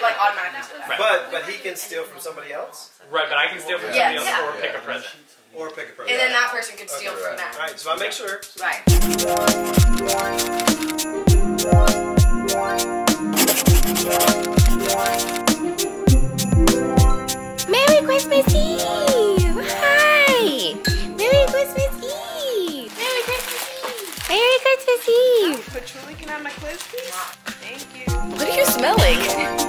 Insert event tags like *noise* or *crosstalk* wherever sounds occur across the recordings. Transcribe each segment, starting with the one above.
can't like automatically do that. But but he can steal from somebody else Right, but I can steal from Yes. somebody else Yeah. or pick a present. or pick a person. And then that person could steal Okay, from that. All right, so I make sure. Right. Merry Christmas Eve! Hi! Merry Christmas Eve! Merry Christmas Eve! Merry Christmas Eve! Patchouli, can I have my quiz, please? Thank you. What are you smelling?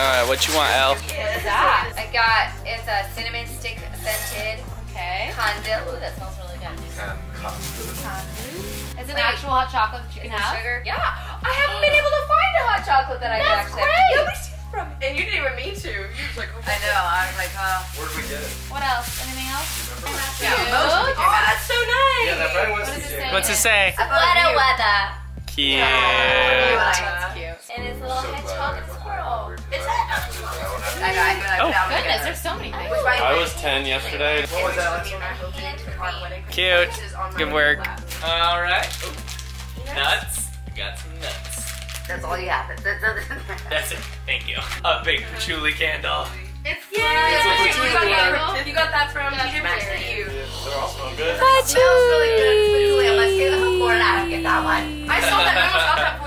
Alright, what you want, Al? What is that? I got it's a cinnamon stick scented Okay. candle. Ooh, that smells really good. It's an Wait. actual hot chocolate that you can have. sugar? Yeah. I haven't been able to find a hot chocolate that I can That's actually. great. Nobody's seen it from. And you didn't even mean to. You was like, I know. I was like, uh. Where did we get it? What else? Anything else? yeah, Cute. most of the Oh, that's so nice. Yeah, that probably was What it say? What's it say? Weather, weather. Cute. That's cute. And it's a little hedgehog and squirrel. It's I know. I feel like Oh, that Goodness, there's so many things. I was 10 yesterday. What was that last one? Cute. Good work. All right. Ooh. Nuts. Got some nuts. That's all you have. That's, that's, That's it. Thank you. A big patchouli candle. It's Yeah, you, it's got that candle. from, you got that from TJ Maxx you. They're all smell good. smells really good. Patchouli. I'm like, get Get more out. Get that one. I saw that. I almost got that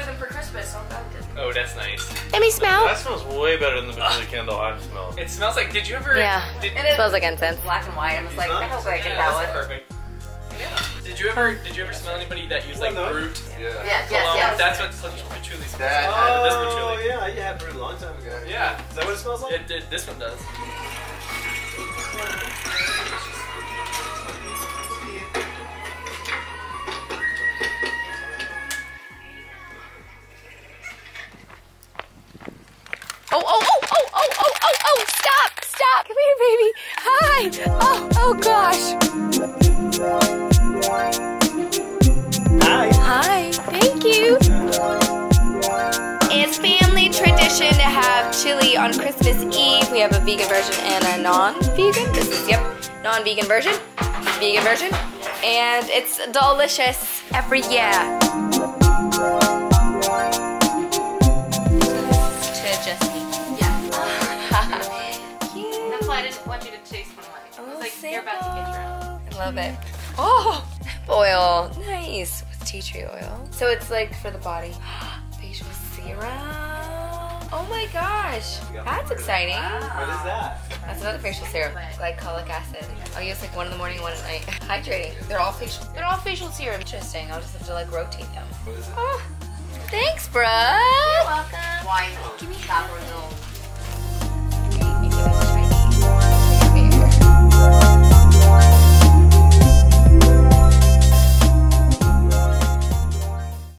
Oh, that's nice. Let me smell. That smells way better than the patchouli candle I've smelled. It smells like. Did you ever? Yeah. Did, And it- smells like incense. Black and white. I was like, I hope I yeah, get that one. perfect. Did you ever? Did you ever smell anybody that used like Well, no. Brut Yeah. Yes, yes, yes. That's what patch- patchouli smells That- like. Uh, this Oh patchouli. yeah, you had Brut a long time ago. Yeah. Is that what it smells like? It, it, this one does. Oh, oh, oh, oh, oh, oh, oh, oh, stop, stop. Come here, baby. Hi. Oh, oh gosh. Hi. Hi. Thank you. It's family tradition to have chili on Christmas Eve. We have a vegan version and a non-vegan. This is, yep, non-vegan version, vegan version. And it's delicious every year. That's I want you to taste one away. I was like, you're about to get your own. I love it. Oh, oil. Nice. With tea tree oil. So it's like for the body. *gasps* Facial serum. Oh my gosh. That's exciting. What is that? That's another facial serum. Glycolic acid. I'll use like one in the morning, one at night. *laughs* Hydrating. They're all facial. They're all facial serum. Interesting. I'll just have to like rotate them. What is it? Oh, thanks, bruh. Welcome. Wine. Give me that Brazil.